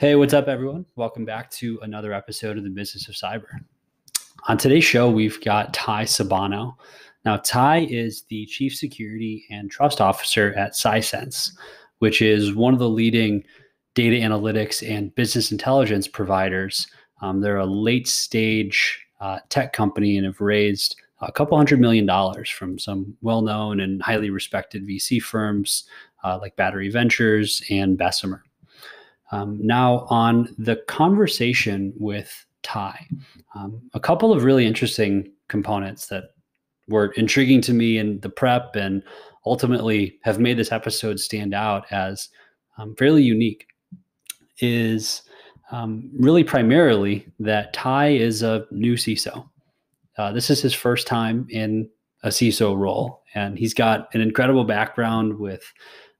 Hey, what's up, everyone? Welcome back to another episode of the Business of Cyber. On today's show, we've got Ty Sabano. Now, Ty is the Chief Security and Trust Officer at Sisense, which is one of the leading data analytics and business intelligence providers. Um, they're a late stage uh, tech company and have raised a couple hundred million dollars from some well known and highly respected VC firms uh, like Battery Ventures and Bessemer. Um, now, on the conversation with Ty, um, a couple of really interesting components that were intriguing to me in the prep and ultimately have made this episode stand out as um, fairly unique is um, really primarily that Ty is a new CISO. Uh, this is his first time in a CISO role, and he's got an incredible background with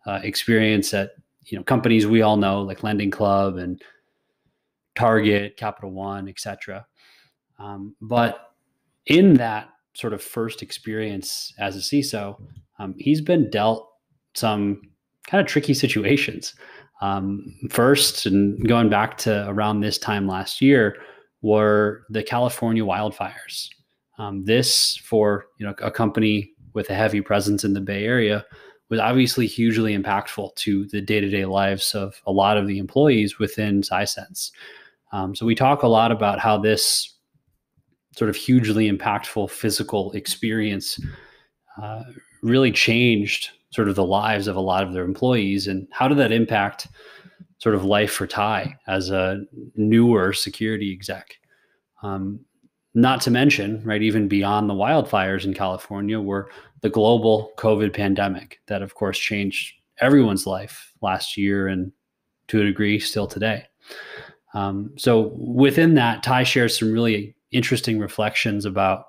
uh, experience at you know companies we all know like Lending Club and Target, Capital One, etc. Um, but in that sort of first experience as a CISO, um, he's been dealt some kind of tricky situations. Um, first, and going back to around this time last year, were the California wildfires. Um, this for you know a company with a heavy presence in the Bay Area was obviously hugely impactful to the day-to-day lives of a lot of the employees within Sisense. Um, so we talk a lot about how this sort of hugely impactful physical experience uh, really changed sort of the lives of a lot of their employees, and how did that impact sort of life for Ty as a newer security exec? Um, not to mention, right, even beyond the wildfires in California, were the global COVID pandemic that, of course, changed everyone's life last year and to a degree still today. Um, so within that, Ty shares some really interesting reflections about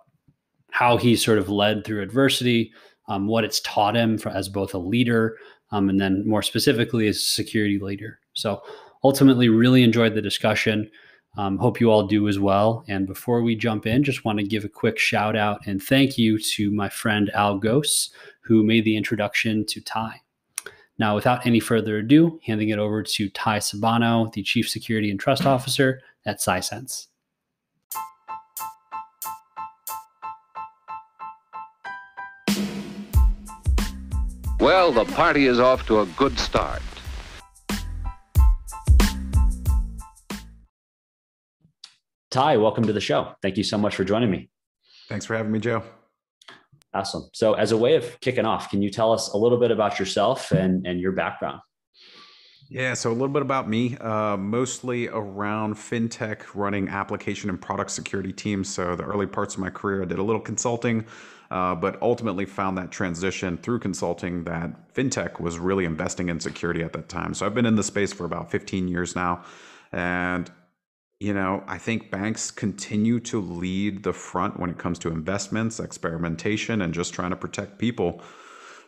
how he sort of led through adversity, um, what it's taught him for, as both a leader, um, and then more specifically as a security leader. So ultimately, really enjoyed the discussion. Um, hope you all do as well. And before we jump in, just want to give a quick shout out and thank you to my friend Al Gose, who made the introduction to Ty. Now, without any further ado, handing it over to Ty Sabano, the Chief Security and Trust Officer at Sisense. Well, the party is off to a good start. Ty, welcome to the show. Thank you so much for joining me. Thanks for having me, Joe. Awesome. So, as a way of kicking off, can you tell us a little bit about yourself and, and your background? Yeah, so a little bit about me, uh, mostly around fintech, running application and product security teams. So, the early parts of my career, I did a little consulting, uh, but ultimately found that transition through consulting that fintech was really investing in security at that time. So, I've been in the space for about 15 years now. And you know, I think banks continue to lead the front when it comes to investments, experimentation, and just trying to protect people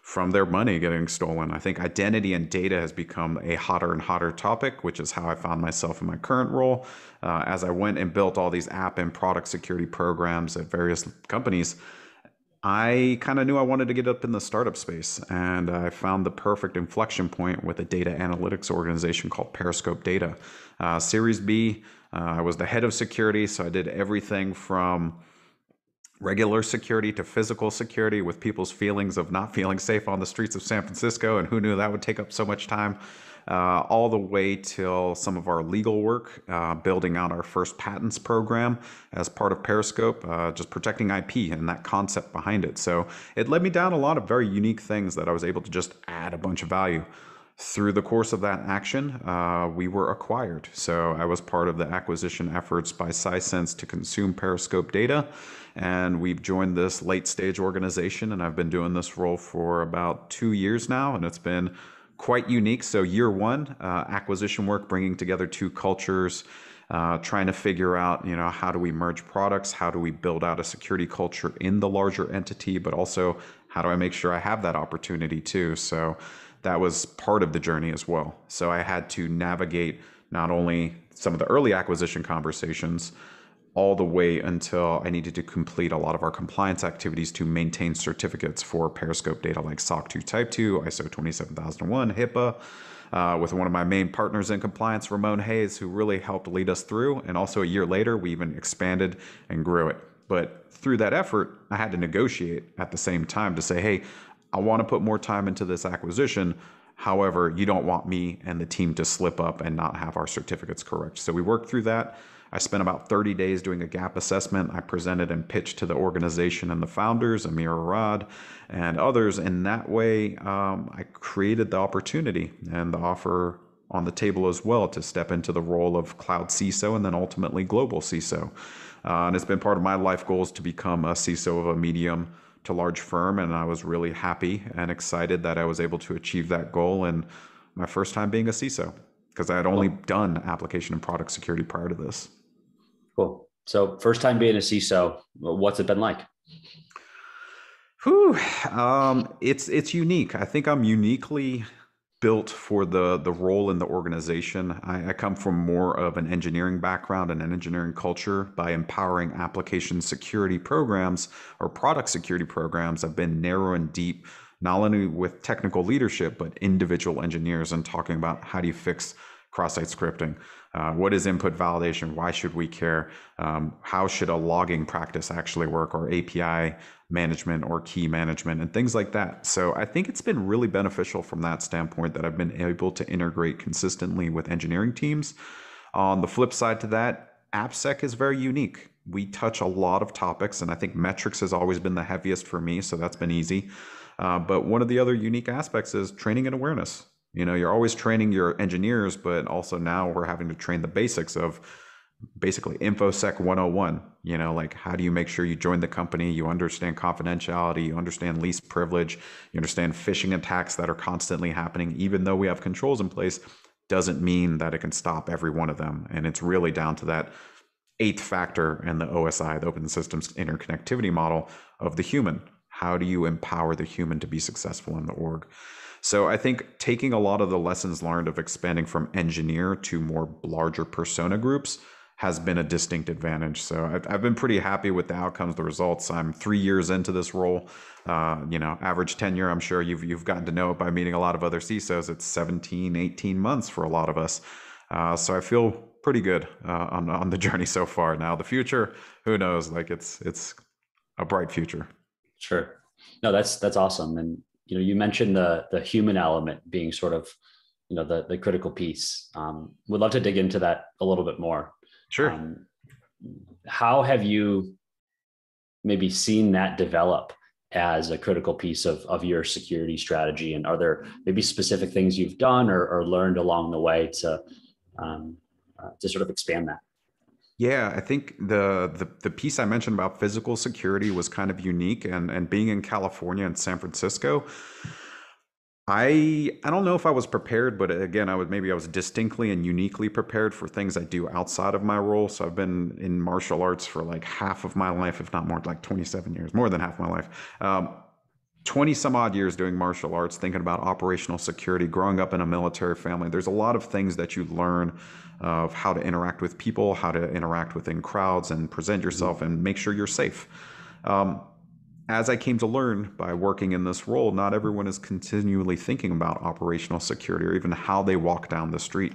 from their money getting stolen. I think identity and data has become a hotter and hotter topic, which is how I found myself in my current role. Uh, as I went and built all these app and product security programs at various companies, I kind of knew I wanted to get up in the startup space, and I found the perfect inflection point with a data analytics organization called Periscope Data. Uh, Series B, uh, I was the head of security, so I did everything from regular security to physical security with people's feelings of not feeling safe on the streets of San Francisco, and who knew that would take up so much time. Uh, all the way till some of our legal work, uh, building out our first patents program as part of Periscope, uh, just protecting IP and that concept behind it. So it led me down a lot of very unique things that I was able to just add a bunch of value. Through the course of that action, uh, we were acquired. So I was part of the acquisition efforts by Sisense to consume Periscope data. And we've joined this late stage organization, and I've been doing this role for about two years now, and it's been quite unique. So, year one, uh, acquisition work, bringing together two cultures. Uh, trying to figure out, you know, how do we merge products? How do we build out a security culture in the larger entity? But also, how do I make sure I have that opportunity too? So, that was part of the journey as well. So I had to navigate not only some of the early acquisition conversations, all the way until I needed to complete a lot of our compliance activities to maintain certificates for Periscope data like SOC 2 Type 2, ISO 27001, HIPAA, uh, with one of my main partners in compliance, Ramon Hayes, who really helped lead us through. And also a year later, we even expanded and grew it. But through that effort, I had to negotiate at the same time to say, hey, I want to put more time into this acquisition. However, you don't want me and the team to slip up and not have our certificates correct. So we worked through that. I spent about 30 days doing a gap assessment. I presented and pitched to the organization and the founders, Amir Orad and others. And that way, um, I created the opportunity and the offer on the table as well to step into the role of cloud CISO and then ultimately global CISO. Uh, and it's been part of my life goals to become a CISO of a medium to large firm. And I was really happy and excited that I was able to achieve that goal. And my first time being a CISO because I had only done application and product security prior to this. Cool. So first time being a CISO, what's it been like? Whew. Um, it's it's unique. I think I'm uniquely built for the the role in the organization. I, I, come from more of an engineering background and an engineering culture. By empowering application security programs or product security programs, I've been narrow and deep, not only with technical leadership but individual engineers, and talking about how do you fix cross-site scripting. Uh, what is input validation? Why should we care? Um, how should a logging practice actually work, or API management, or key management, and things like that? So I think it's been really beneficial from that standpoint that I've been able to integrate consistently with engineering teams. On the flip side to that, AppSec is very unique. We touch a lot of topics, and I think metrics has always been the heaviest for me, so that's been easy. Uh, but one of the other unique aspects is training and awareness. You know, you're always training your engineers, but also now we're having to train the basics of basically infosec 101 you know like how do you make sure you join the company? You understand confidentiality you understand least privilege you understand phishing attacks that are constantly happening. Even though we have controls in place doesn't mean that it can stop every one of them. And it's really down to that eighth factor in the osi the open systems interconnectivity model of the human how do you empower the human to be successful in the org so I think taking a lot of the lessons learned of expanding from engineer to more larger persona groups has been a distinct advantage. So I've, I've been pretty happy with the outcomes, the results. I'm three years into this role. Uh, you know, average tenure, I'm sure you've, you've gotten to know it by meeting a lot of other CISOs. It's 17, 18 months for a lot of us. Uh, so I feel pretty good uh, on, on the journey so far. Now the future, who knows? Like it's, it's a bright future. Sure. No, that's, that's awesome. And you know, you mentioned the the human element being sort of, you know, the the critical piece. Um, would love to dig into that a little bit more. Sure. Um, how have you maybe seen that develop as a critical piece of, of your security strategy? And are there maybe specific things you've done or, or learned along the way to um, uh, to sort of expand that? Yeah, I think the, the the piece I mentioned about physical security was kind of unique, and and being in California and San Francisco, I I don't know if I was prepared, but again, I would maybe I was distinctly and uniquely prepared for things I do outside of my role. So I've been in martial arts for like half of my life, if not more, like 27 years, more than half my life. Um, 20 some odd years doing martial arts, thinking about operational security, growing up in a military family. There's a lot of things that you learn of how to interact with people, how to interact within crowds and present mm-hmm. yourself and make sure you're safe. Um, as I came to learn by working in this role, not everyone is continually thinking about operational security or even how they walk down the street.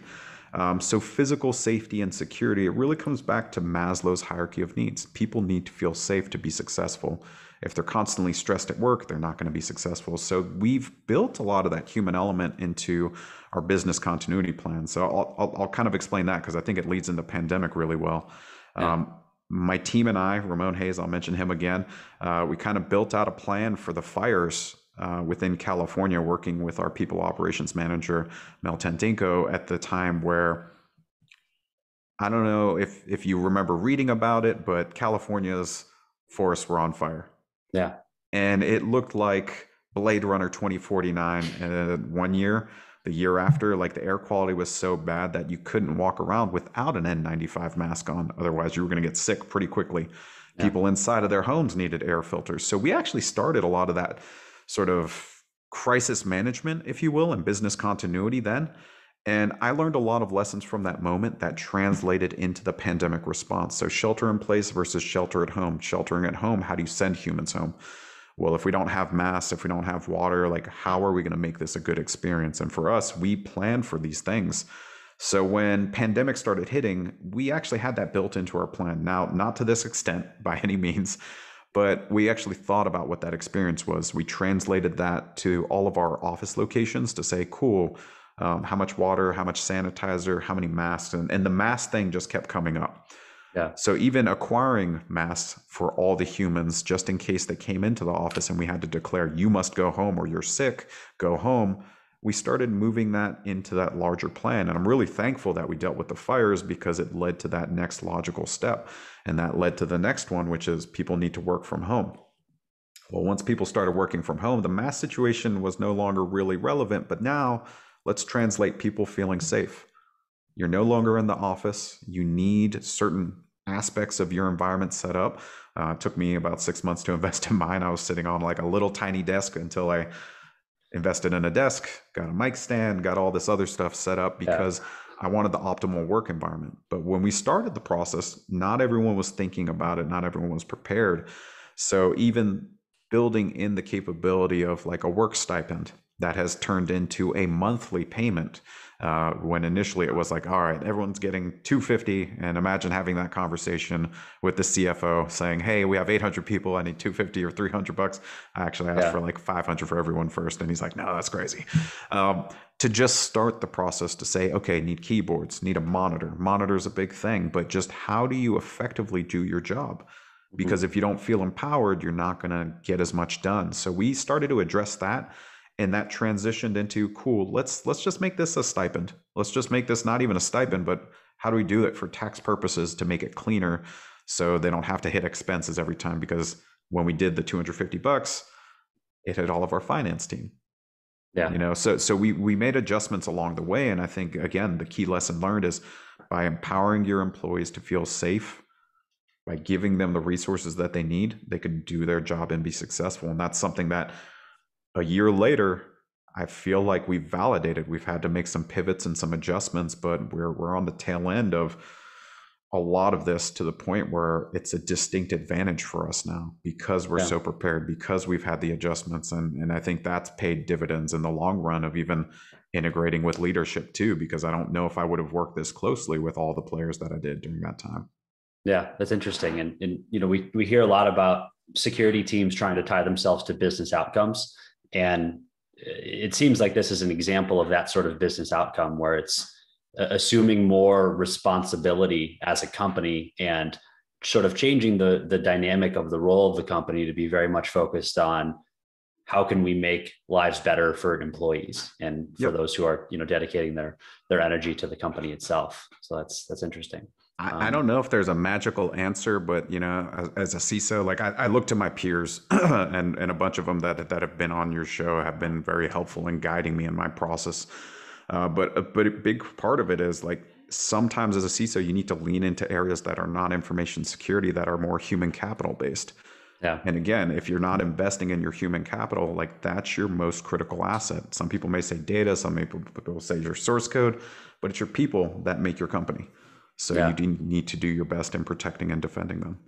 Um, so, physical safety and security, it really comes back to Maslow's hierarchy of needs. People need to feel safe to be successful. If they're constantly stressed at work, they're not going to be successful. So, we've built a lot of that human element into our business continuity plan. So I'll, I'll, I'll kind of explain that because I think it leads into pandemic really well. Yeah. Um, my team and I, Ramon Hayes, I'll mention him again, uh, we kind of built out a plan for the fires uh, within California, working with our people operations manager, Mel Tendinko, at the time where I don't know if, if you remember reading about it, but California's forests were on fire. Yeah. And it looked like Blade Runner 2049 in one year the year after, like the air quality was so bad that you couldn't walk around without an N95 mask on. Otherwise, you were going to get sick pretty quickly. Yeah. People inside of their homes needed air filters. So we actually started a lot of that sort of crisis management, if you will, and business continuity then. And I learned a lot of lessons from that moment that translated into the pandemic response. So, shelter in place versus shelter at home. Sheltering at home, how do you send humans home? Well, if we don't have masks, if we don't have water, like how are we going to make this a good experience? And for us, we plan for these things. So when pandemic started hitting, we actually had that built into our plan. Now, not to this extent by any means, but we actually thought about what that experience was. We translated that to all of our office locations to say, cool, um, how much water, how much sanitizer, how many masks, and, and the mask thing just kept coming up. Yeah. So even acquiring masks for all the humans, just in case they came into the office and we had to declare you must go home or you're sick, go home. We started moving that into that larger plan. And I'm really thankful that we dealt with the fires because it led to that next logical step. And that led to the next one, which is people need to work from home. Well, once people started working from home, the mask situation was no longer really relevant. But now let's translate people feeling safe. You're no longer in the office. You need certain aspects of your environment set up. Uh, it took me about six months to invest in mine. I was sitting on like a little tiny desk until I invested in a desk, got a mic stand, got all this other stuff set up because yeah. I wanted the optimal work environment. But when we started the process, not everyone was thinking about it, not everyone was prepared. So even building in the capability of like a work stipend that has turned into a monthly payment uh, when initially it was like all right everyone's getting 250 and imagine having that conversation with the cfo saying hey we have 800 people. I need 250 or 300 bucks i actually asked yeah. for like 500 for everyone first and he's like no that's crazy. Um, to just start the process to say okay need keyboards need a monitor. Monitor is a big thing but just how do you effectively do your job? Mm-hmm. because if you don't feel empowered you're not going to get as much done. So we started to address that and that transitioned into cool let's let's just make this a stipend. Let's just make this not even a stipend but how do we do it for tax purposes to make it cleaner so they don't have to hit expenses every time? Because when we did the 250 bucks it hit all of our finance team. Yeah. You know so so we we made adjustments along the way and i think again the key lesson learned is by empowering your employees to feel safe by giving them the resources that they need they could do their job and be successful. And that's something that a year later, I feel like we've validated. We've had to make some pivots and some adjustments, but we're we're on the tail end of a lot of this to the point where it's a distinct advantage for us now because we're yeah. so prepared because we've had the adjustments and and I think that's paid dividends in the long run of even integrating with leadership too because I don't know if I would have worked this closely with all the players that I did during that time. Yeah, that's interesting and and you know we we hear a lot about security teams trying to tie themselves to business outcomes and it seems like this is an example of that sort of business outcome where it's uh, assuming more responsibility as a company and sort of changing the the dynamic of the role of the company to be very much focused on how can we make lives better for employees and for yep. those who are you know dedicating their their energy to the company itself so that's that's interesting I, um, I, don't know if there's a magical answer, but you know, as, as a CISO, like I, I, look to my peers, and and a bunch of them that that have been on your show have been very helpful in guiding me in my process. Uh, but but a big part of it is like sometimes as a CISO, you need to lean into areas that are not information security that are more human capital based. Yeah. And again, if you're not investing in your human capital, like that's your most critical asset. Some people may say data, some people will say your source code, but it's your people that make your company. So yeah. you need to do your best in protecting and defending them.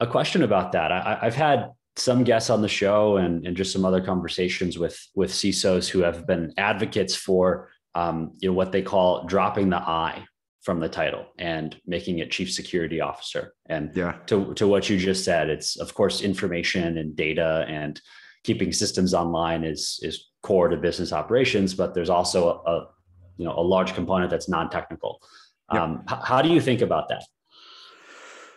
A question about that. I, have had some guests on the show and, and just some other conversations with with CISOs who have been advocates for um, you know what they call dropping the I from the title and making it chief security officer. And yeah. to, to what you just said, it's of course information and data and keeping systems online is is core to business operations, but there's also a, a you know a large component that's non-technical. Um, h- how do you think about that?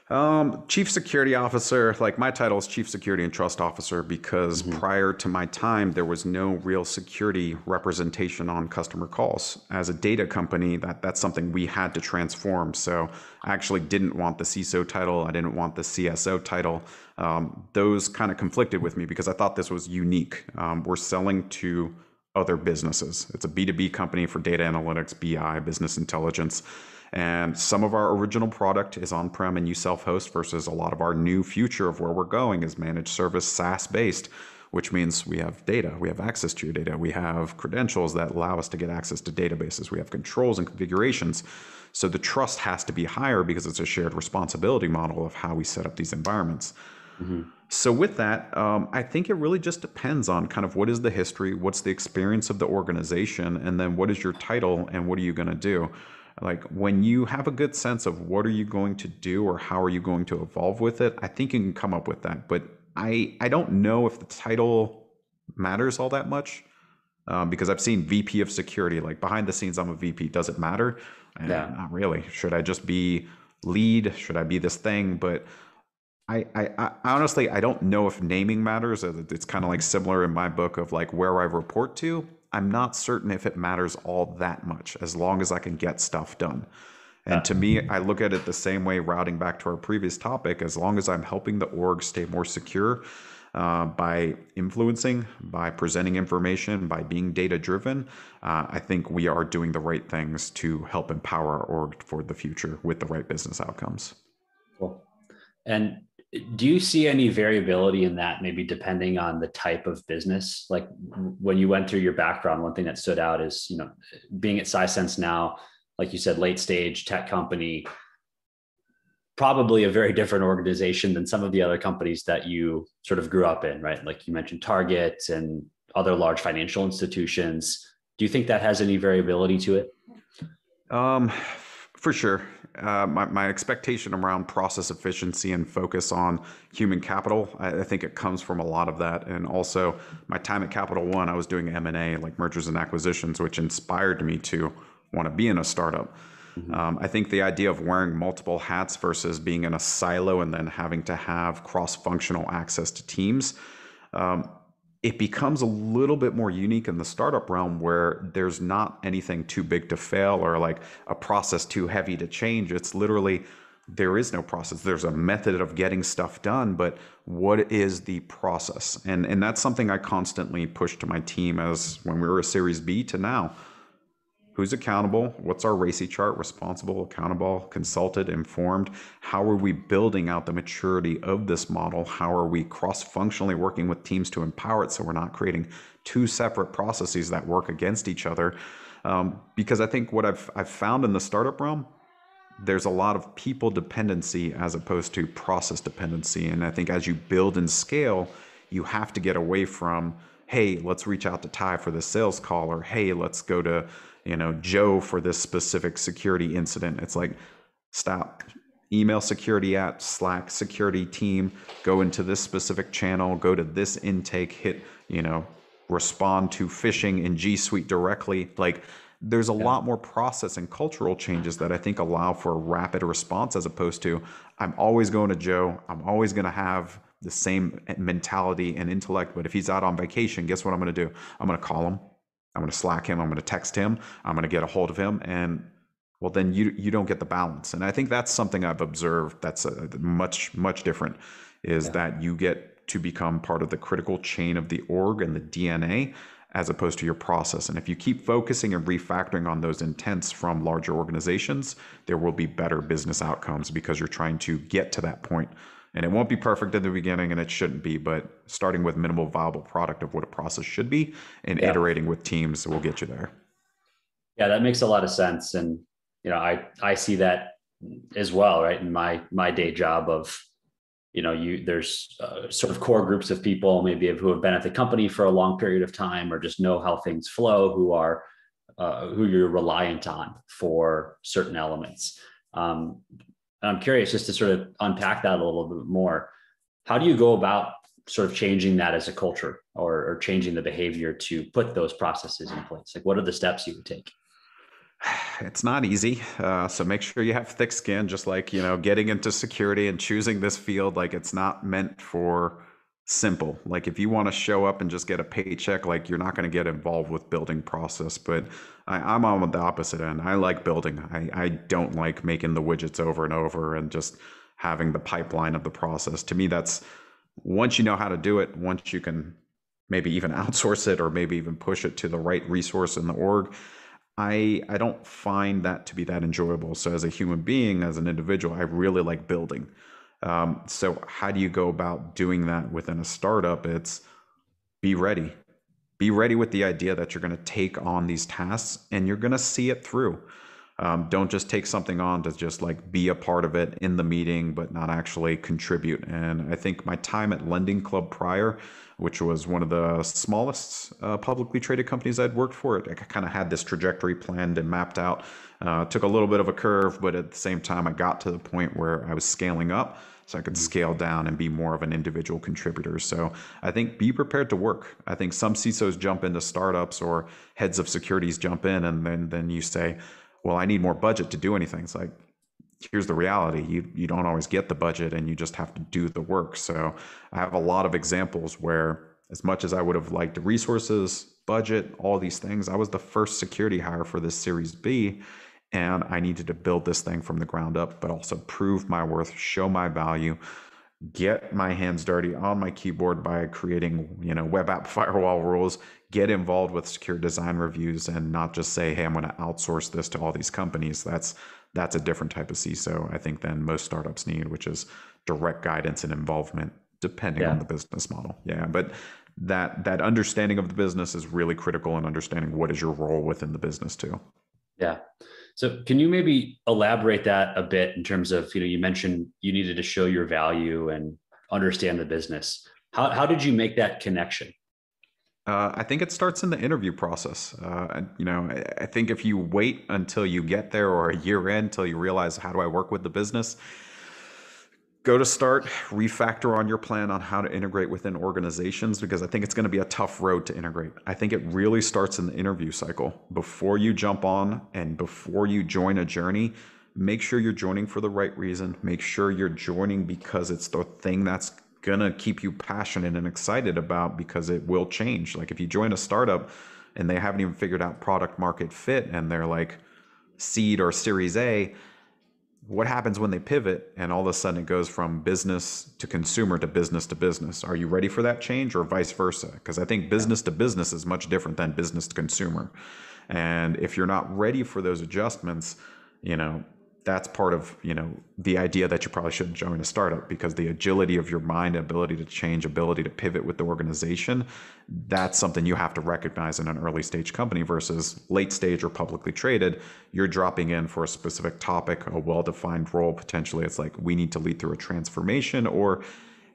Um, chief security officer, like my title is chief security and trust officer because mm-hmm. prior to my time, there was no real security representation on customer calls. As a data company, that that's something we had to transform. So I actually didn't want the CISO title. I didn't want the CSO title. Um, those kind of conflicted with me because I thought this was unique. Um, we're selling to other businesses. It's a B2B company for data analytics, BI, business intelligence. And some of our original product is on prem and you self host versus a lot of our new future of where we're going is managed service SaaS based. which means we have data, we have access to your data, we have credentials that allow us to get access to databases, we have controls and configurations. So the trust has to be higher because it's a shared responsibility model of how we set up these environments. Mm-hmm. So with that, um, I think it really just depends on kind of what is the history, what's the experience of the organization, and then what is your title and what are you going to do. Like when you have a good sense of what are you going to do or how are you going to evolve with it, I think you can come up with that. But I I don't know if the title matters all that much um, because I've seen VP of security like behind the scenes I'm a VP. Does it matter? Yeah. not really. Should I just be lead? Should I be this thing? But I, I, I, honestly I don't know if naming matters. It's kind of like similar in my book of like where I report to. I'm not certain if it matters all that much as long as I can get stuff done. And to me, I look at it the same way, routing back to our previous topic. As long as I'm helping the org stay more secure uh, by influencing, by presenting information, by being data driven, uh, I think we are doing the right things to help empower our org for the future with the right business outcomes. Cool. And do you see any variability in that maybe depending on the type of business? Like when you went through your background one thing that stood out is you know being at Sisense now like you said late stage tech company probably a very different organization than some of the other companies that you sort of grew up in right? Like you mentioned target and other large financial institutions. Do you think that has any variability to it? Um for sure uh, my, my expectation around process efficiency and focus on human capital. I, I, think it comes from a lot of that, and also my time at Capital One, I was doing M and A, like mergers and acquisitions, which inspired me to want to be in a startup. Mm-hmm. Um, I think the idea of wearing multiple hats versus being in a silo and then having to have cross-functional access to teams. Um, it becomes a little bit more unique in the startup realm where there's not anything too big to fail or like a process too heavy to change. It's literally there is no process. There's a method of getting stuff done, but what is the process? And and that's something I constantly push to my team as when we were a Series B to now Who's accountable? What's our RACI chart? Responsible, accountable, consulted, informed. How are we building out the maturity of this model? How are we cross functionally working with teams to empower it so we're not creating two separate processes that work against each other? Um, because I think what I've, I've found in the startup realm, there's a lot of people dependency as opposed to process dependency. And I think as you build and scale, you have to get away from, hey, let's reach out to Ty for the sales call, or hey, let's go to you know, Joe for this specific security incident. It's like, stop. Email security at Slack security team, go into this specific channel, go to this intake, hit, you know, respond to phishing in G Suite directly. Like, there's a yeah. lot more process and cultural changes that I think allow for a rapid response as opposed to I'm always going to Joe. I'm always going to have the same mentality and intellect. But if he's out on vacation, guess what I'm going to do? I'm going to call him. I'm going to Slack him. I'm going to text him. I'm going to get a hold of him, and well, then you you don't get the balance. And I think that's something I've observed that's a, much much different. Is yeah. that you get to become part of the critical chain of the org and the DNA as opposed to your process. And if you keep focusing and refactoring on those intents from larger organizations, there will be better business outcomes because you're trying to get to that point and it won't be perfect in the beginning and it shouldn't be but starting with minimal viable product of what a process should be and yeah. iterating with teams will get you there. Yeah that makes a lot of sense. And you know i i see that as well right? In my my day job of you know you there's uh, sort of core groups of people maybe who have been at the company for a long period of time or just know how things flow who are uh, who you're reliant on for certain elements. Um, and I'm curious just to sort of unpack that a little bit more. How do you go about sort of changing that as a culture or, or changing the behavior to put those processes in place? Like, what are the steps you would take? It's not easy. Uh, so make sure you have thick skin, just like, you know, getting into security and choosing this field. Like, it's not meant for simple. Like if you want to show up and just get a paycheck, like you're not going to get involved with building process. But I, am on the opposite end. I like building. I, I don't like making the widgets over and over and just having the pipeline of the process. To me, that's once you know how to do it, once you can maybe even outsource it or maybe even push it to the right resource in the org. I I don't find that to be that enjoyable. So as a human being, as an individual, I really like building. Um, so how do you go about doing that within a startup? It's be ready. Be ready with the idea that you're going to take on these tasks and you're going to see it through. Um, don't just take something on to just like be a part of it in the meeting, but not actually contribute. And I think my time at Lending Club prior, which was one of the smallest uh, publicly traded companies I'd worked for, I kind of had this trajectory planned and mapped out. Uh, took a little bit of a curve, but at the same time, I got to the point where I was scaling up so I could scale down and be more of an individual contributor. So I think be prepared to work. I think some CISOs jump into startups or heads of securities jump in and then then you say, well, I need more budget to do anything. It's like, here's the reality. You you don't always get the budget and you just have to do the work. So I have a lot of examples where as much as I would have liked resources, budget, all these things, I was the first security hire for this series B and I needed to build this thing from the ground up, but also prove my worth, show my value, get my hands dirty on my keyboard by creating, you know, web app firewall rules, get involved with secure design reviews and not just say, hey, I'm going to outsource this to all these companies. That's that's a different type of CISO, I think, than most startups need, which is direct guidance and involvement depending yeah. on the business model. Yeah. But that that understanding of the business is really critical in understanding what is your role within the business too. Yeah. So can you maybe elaborate that a bit in terms of, you know, you mentioned you needed to show your value and understand the business. How, how did you make that connection? Uh, I think it starts in the interview process. Uh, you know, I, I think if you wait until you get there or a year in until you realize how do I work with the business, go to start, refactor on your plan on how to integrate within organizations because I think it's going to be a tough road to integrate. I think it really starts in the interview cycle. Before you jump on and before you join a journey, make sure you're joining for the right reason. Make sure you're joining because it's the thing that's going to keep you passionate and excited about because it will change. Like if you join a startup and they haven't even figured out product market fit and they're like seed or series A, what happens when they pivot and all of a sudden it goes from business to consumer to business to business? Are you ready for that change or vice versa? Because I think business to business is much different than business to consumer. And if you're not ready for those adjustments, you know, that's part of you know the idea that you probably shouldn't join a startup because the agility of your mind ability to change ability to pivot with the organization that's something you have to recognize in an early stage company versus late stage or publicly traded. You're dropping in for a specific topic a well-defined role potentially it's like we need to lead through a transformation or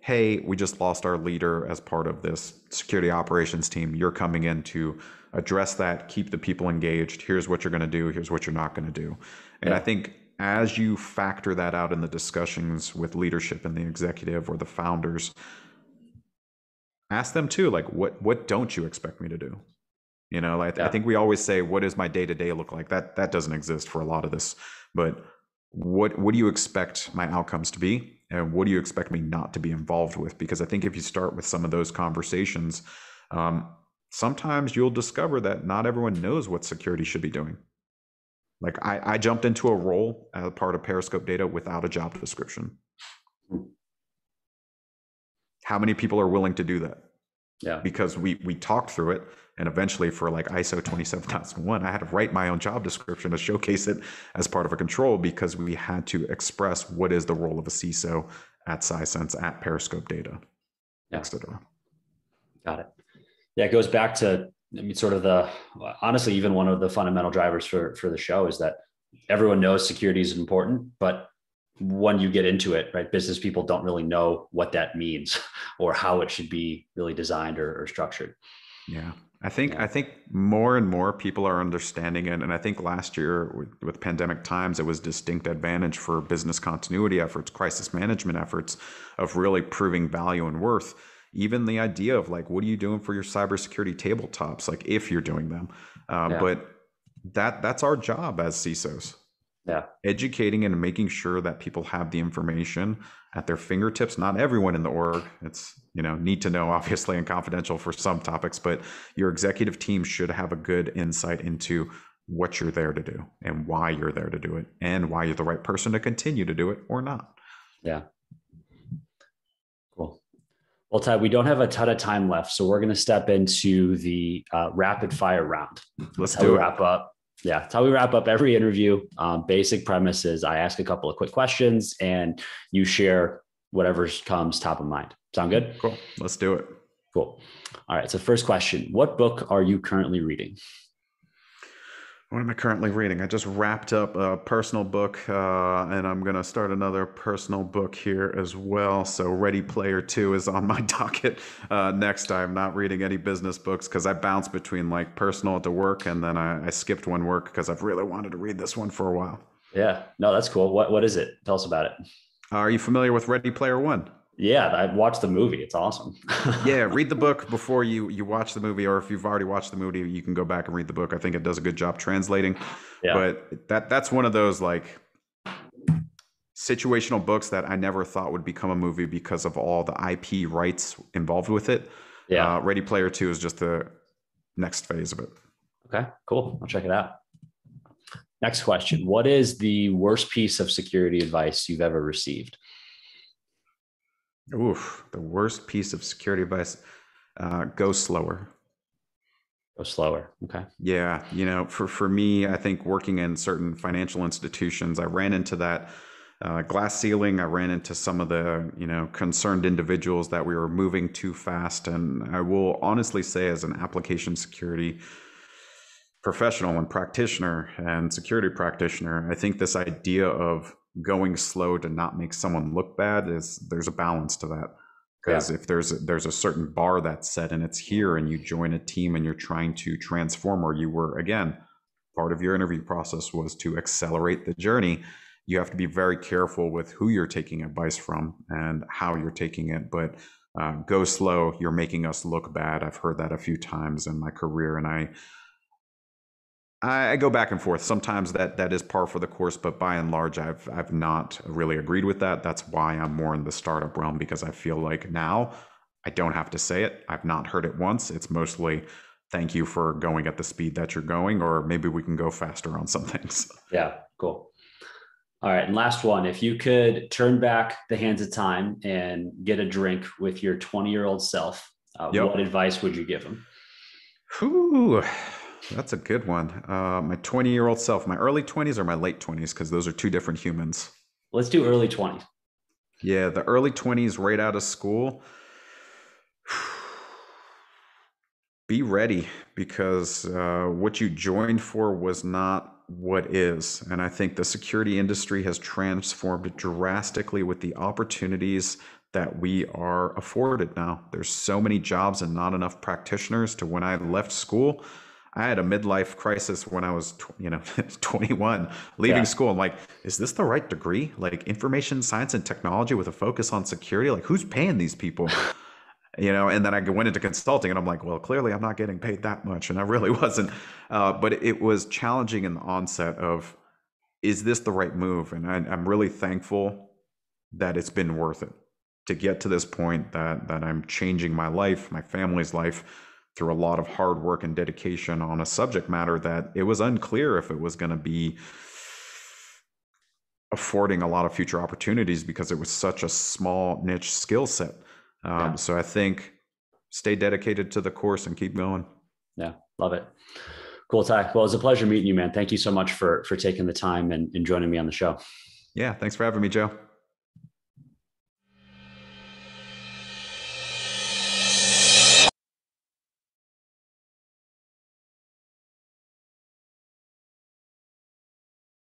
hey we just lost our leader as part of this security operations team. You're coming in to address that keep the people engaged. Here's what you're going to do. Here's what you're not going to do. And yeah. i think as you factor that out in the discussions with leadership and the executive or the founders, ask them too, like, what what don't you expect me to do? You know, like yeah. I think we always say, what does my day to day look like? That that doesn't exist for a lot of this. But what what do you expect my outcomes to be? And what do you expect me not to be involved with? Because I think if you start with some of those conversations, um, sometimes you'll discover that not everyone knows what security should be doing. Like I, I jumped into a role as part of Periscope data without a job description. How many people are willing to do that? Yeah. Because we we talked through it and eventually for like ISO 27001, I had to write my own job description to showcase it as part of a control because we had to express what is the role of a CISO at Sisense at Periscope data, yeah. etc. Got it. Yeah, it goes back to I mean, sort of the honestly, even one of the fundamental drivers for for the show is that everyone knows security is important, but when you get into it, right, business people don't really know what that means or how it should be really designed or, or structured. Yeah. I think yeah. I think more and more people are understanding it, and I think last year with, with, pandemic times, it was distinct advantage for business continuity efforts, crisis management efforts, of really proving value and worth even the idea of like what are you doing for your cybersecurity tabletops like if you're doing them? Uh, yeah. but that that's our job as cisos yeah. Educating and making sure that people have the information at their fingertips. Not everyone in the org. It's you know need to know obviously and confidential for some topics but your executive team should have a good insight into what you're there to do and why you're there to do it and why you're the right person to continue to do it or not. Yeah well, Ty, we don't have a ton of time left, so we're going to step into the uh, rapid fire round. Let's do it. Wrap up. Yeah, that's how we wrap up every interview. Um, basic premise is I ask a couple of quick questions, and you share whatever comes top of mind. Sound good? Cool. Let's do it. Cool. All right. So, first question What book are you currently reading? What am I currently reading? I just wrapped up a personal book, uh, and I'm going to start another personal book here as well. So, Ready Player Two is on my docket uh, next. I'm not reading any business books because I bounce between like personal to work, and then I, I skipped one work because I've really wanted to read this one for a while. Yeah, no, that's cool. What What is it? Tell us about it. Are you familiar with Ready Player One? Yeah, I watched the movie. It's awesome. yeah, read the book before you you watch the movie, or if you've already watched the movie, you can go back and read the book. I think it does a good job translating. Yeah. But that that's one of those like situational books that I never thought would become a movie because of all the IP rights involved with it. Yeah. Uh, Ready Player Two is just the next phase of it. Okay, cool. I'll check it out. Next question: What is the worst piece of security advice you've ever received? Oof, the worst piece of security advice. Uh, go slower. Go slower. Okay. Yeah, you know, for for me, I think working in certain financial institutions, I ran into that uh, glass ceiling. I ran into some of the you know concerned individuals that we were moving too fast, and I will honestly say, as an application security professional and practitioner and security practitioner, I think this idea of going slow to not make someone look bad is there's a balance to that. Because yeah. if there's a, there's a certain bar that's set and it's here and you join a team and you're trying to transform or you were again part of your interview process was to accelerate the journey. You have to be very careful with who you're taking advice from and how you're taking it but uh, go slow. You're making us look bad. I've heard that a few times in my career and i I, go back and forth. Sometimes that that is par for the course, but by and large, I've I've not really agreed with that. That's why I'm more in the startup realm because I feel like now I don't have to say it. I've not heard it once. It's mostly thank you for going at the speed that you're going, or maybe we can go faster on some things. Yeah, cool. All right, and last one. If you could turn back the hands of time and get a drink with your 20 year old self, uh, yep. what advice would you give him? Whew. That's a good one. Uh, my 20 year old self, my early 20s or my late 20s, because those are two different humans. Let's do early 20s. Yeah, the early 20s, right out of school. Be ready because uh, what you joined for was not what is. And I think the security industry has transformed drastically with the opportunities that we are afforded now. There's so many jobs and not enough practitioners to when I left school I had a midlife crisis when I was, you know, 21, leaving yeah. school. I'm like, is this the right degree? Like information science and technology with a focus on security? Like, who's paying these people? you know, and then I went into consulting and I'm like, well, clearly I'm not getting paid that much. And I really wasn't. Uh, but it was challenging in the onset of, is this the right move? And I, I'm really thankful that it's been worth it to get to this point that that I'm changing my life, my family's life through a lot of hard work and dedication on a subject matter that it was unclear if it was going to be affording a lot of future opportunities because it was such a small niche skill set. Um, yeah. So I think stay dedicated to the course and keep going. Yeah, love it. Cool, Ty. Well, it's a pleasure meeting you, man. Thank you so much for for taking the time and, and joining me on the show. Yeah, thanks for having me, Joe.